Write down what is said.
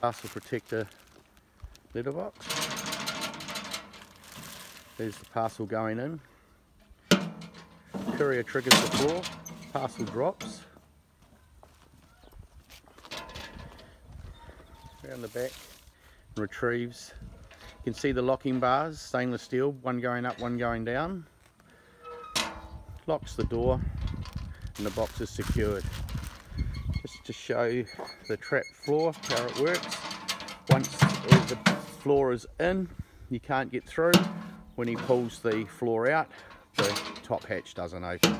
Parcel protector letterbox. There's the parcel going in. Courier triggers the floor. Parcel drops. Around the back. Retrieves. You can see the locking bars, stainless steel, one going up, one going down. Locks the door and the box is secured. Show the trap floor, how it works. Once the floor is in, you can't get through. When he pulls the floor out, the top hatch doesn't open.